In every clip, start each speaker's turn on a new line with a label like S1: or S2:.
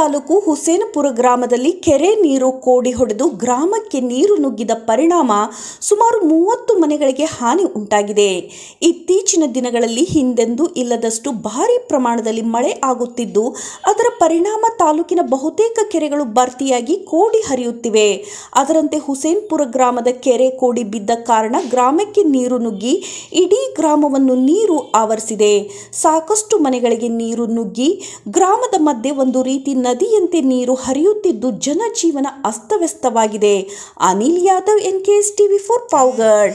S1: ತಾಲೂಕು ಹುಸೇನಪುರ ಗ್ರಾಮದಲ್ಲಿ ಕೆರೆ ನೀರು ಕೋಡಿ ಹೊಡೆದು ಗ್ರಾಮಕ್ಕೆ ನೀರು ನುಗ್ಗಿದ ಪರಿಣಾಮ ಸುಮಾರು ಮೂವತ್ತು ಮನೆಗಳಿಗೆ ಹಾನಿ ಉಂಟಾಗಿದೆ. ಇತ್ತೀಚಿನ ದಿನಗಳಲ್ಲಿ ಹಿಂದೆಂದೂ ಇಲ್ಲದಷ್ಟು ಭಾರಿ ಪ್ರಮಾಣದಲ್ಲಿ ಮಳೆ ಆಗುತ್ತಿದ್ದು, ಅದರ ಪರಿಣಾಮ ತಾಲೂಕಿನ ಬಹುತೇಕ ಕೆರೆಗಳು ಭರ್ತಿಯಾಗಿ ಕೋಡಿ ಹರಿಯುತ್ತಿವೆ. ಅದರಂತೆ ಹುಸೇನ್ಪುರ ಗ್ರಾಮದ ಕೆರೆ ಕೋಡಿ ಬಿದ್ದ ಕಾರಣ ಗ್ರಾಮಕ್ಕೆ ನೀರು ನುಗ್ಗಿ ಇಡೀ ಗ್ರಾಮವನ್ನು ನೀರು ಆವರಿಸಿದೆ. ಸಾಕಷ್ಟು ಮನೆಗಳಿಗೆ ನೀರು ನುಗ್ಗಿ ಗ್ರಾಮದ ಮಧ್ಯೆ ಒಂದು ರೀತಿ ನದಿಯಂತೆ ನೀರು ಹರಿಯುತ್ತಿದ್ದು ಜನಜೀವನ ಅಸ್ತವ್ಯಸ್ತವಾಗಿದೆ. Anil Yadav N K S TV four Pavagada.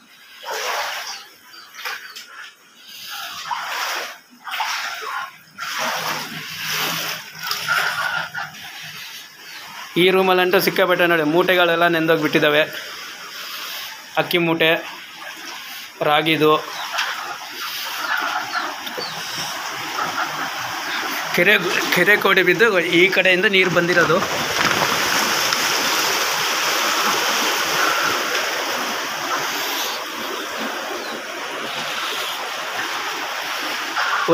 S2: ಈ ರೂಮಲ್ಲಂತೂ ಸಿಕ್ಕಾಪಟ್ಟೆ ನೋಡಿ, ಮೂಟೆಗಳೆಲ್ಲ ನೆಂದೋಗ್ಬಿಟ್ಟಿದ್ದಾವೆ ಅಕ್ಕಿ ಮೂಟೆ, ರಾಗಿದು. ಕೆರೆ ಕೆರೆ ಕೋಡೆ ಬಿದ್ದು ಈ ಕಡೆಯಿಂದ ನೀರು ಬಂದಿರೋದು.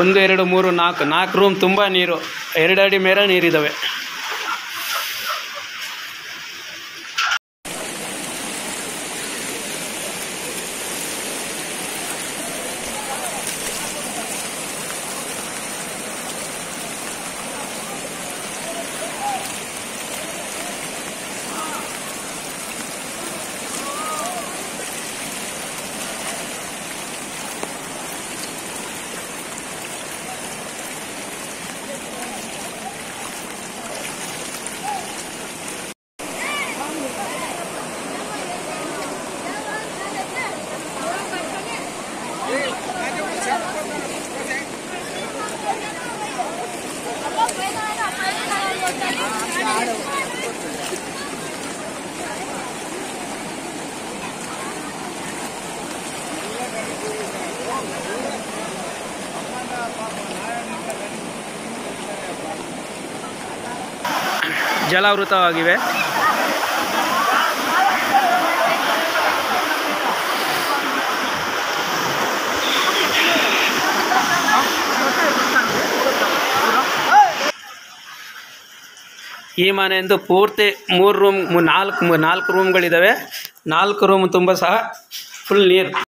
S2: ಒಂದು, ಎರಡು, ಮೂರು, ನಾಲ್ಕು ನಾಲ್ಕು ರೂಮ್ ತುಂಬ ನೀರು. ಎರಡು ಅಡಿ ಮೇಲೆ ನೀರಿದ್ದಾವೆ ಜಲಾವೃತವಾಗಿವೆ. ಈ ಮನೆಯಿಂದ ಪೂರ್ತಿ ಮೂರು ರೂಮ್ ನಾಲ್ಕು ನಾಲ್ಕು ರೂಮ್ಗಳಿದ್ದಾವೆ ನಾಲ್ಕು ರೂಮ್ ತುಂಬ ಸಹ ಫುಲ್ ನೀರು.